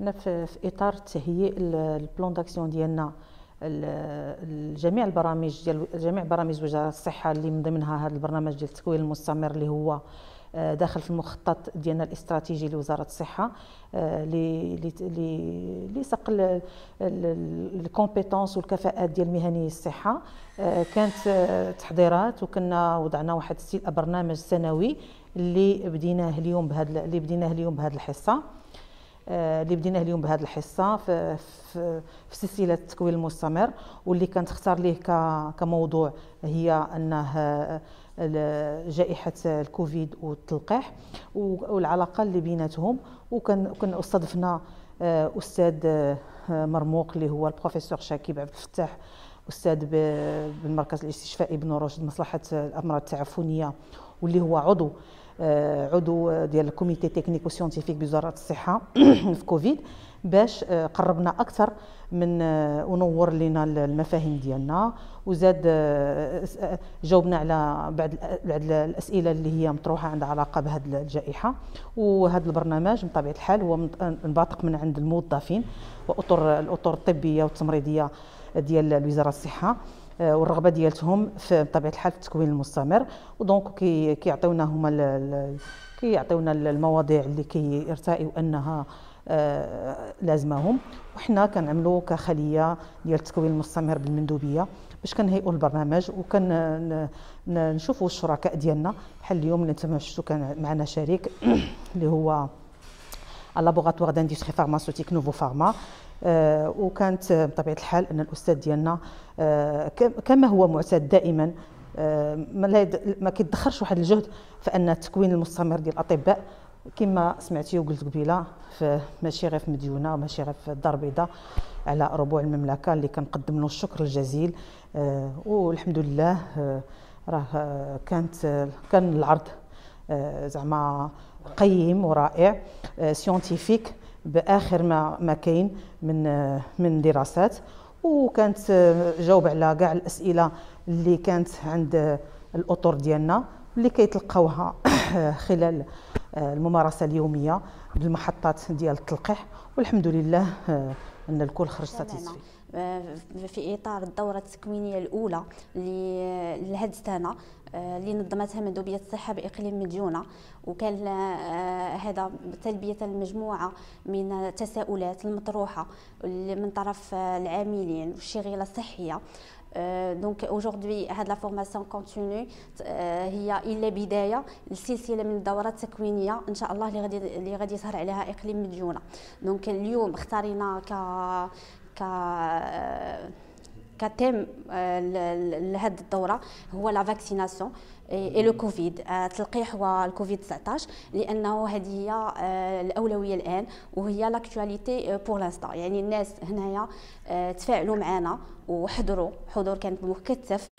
حنا في, في إطار تهيئ ال plan d'action ديالنا. جميع البرامج ديال جميع برامج وزارة الصحة اللي من ضمنها هذا البرنامج ديال التكوين المستمر اللي هو آه، داخل في المخطط ديالنا الاستراتيجي لوزارة الصحة اللي صقل ال compétences والكفاءات ديال مهني الصحة. آه، كانت آه، تحضيرات وكنا وضعنا واحد برنامج سنوي اللي بديناه اليوم بهذا اللي بديناه اليوم بهذه الحصة. اللي بديناه اليوم بهذه الحصة في, في, في سلسلة التكوين المستمر واللي كانت اختار ليه كموضوع هي أنه جائحة الكوفيد والتلقيح والعلاقة اللي بيناتهم. وكان استضفنا آه، أستاذ آه، مرموق اللي هو البروفيسور شاكيب عبد الفتاح أستاذ بالمركز الاستشفائي بن رشد مصلحة الأمراض التعفنية واللي هو عضو آه، عضو ديال ال comité technico-scientifique بوزارة الصحة في كوفيد باش قربنا أكثر من ونور لنا المفاهيم ديالنا وزاد آه، جاوبنا على بعض الأسئلة اللي هي مطروحة عندها علاقة بهذه الجائحة وهذا البرنامج بطبيعة الحال هو منبثق من عند الموظفين واطر الأطر الطبية والتمريضية ديال وزارة الصحة. آه، والرغبة ديالتهم في بطبيعة الحال في التكوين المستمر. و donc كيعطيونا هما كيعطيونا المواضيع اللي كيرتئوا أنها آه، لازمهم وحنا كنعملوا كخلية ديال التكوين المستمر بالمندوبية باش كنهيئوا البرنامج وكان نشوفوا الشركاء ديالنا. بحال اليوم اللي أنتم شفتوا كان معنا شريك اللي هو ال laboratoire d'industrie pharmaceutique نوفو فارما آه وكانت بطبيعة الحال إن الأستاذ ديالنا آه كما هو معتاد دائما آه ما, كيدخرش واحد الجهد فان التكوين المستمر ديال الأطباء. كما سمعتي وقلت قبيلة ماشي غير في مديونة ماشي غير في الدار البيضاء على ربوع المملكة اللي كنقدم له الشكر الجزيل. آه والحمد لله آه راه كانت كان العرض آه زعما قيم ورائع آه سيونتيفيك بآخر ما ما كاين من آه من دراسات. وكانت آه، جاوب على كاع الأسئلة اللي كانت عند الأطر ديالنا اللي كيتلقاوها خلال آه، الممارسة اليومية بالمحطات ديال التلقيح. والحمد لله آه، إن الكل خرج ساتيسفي آه، في إطار الدورة التكوينية الأولى لهذه السنة اللي نظمتها مندوبيه الصحة بإقليم مديونة. وكان هذا تلبية المجموعة من التساؤلات المطروحة من طرف العاملين والشغيلة الصحية. donc aujourd'hui هاد la formation continue هي الا بدايه لسلسله من الدورات التكوينيه ان شاء الله اللي غادي اللي غادي يظهر عليها اقليم مديونه donc اليوم اختارينا ك ك ك thème لهذه الدورة هو la vaccination. et le Covid. التلقيح والكوفيد 19 لأنه هذه هي آه، الأولوية الآن وهي l'actualité pour l'instant يعني الناس هنايا آه، تفاعلوا معنا وحضروا. حضور كان مكثف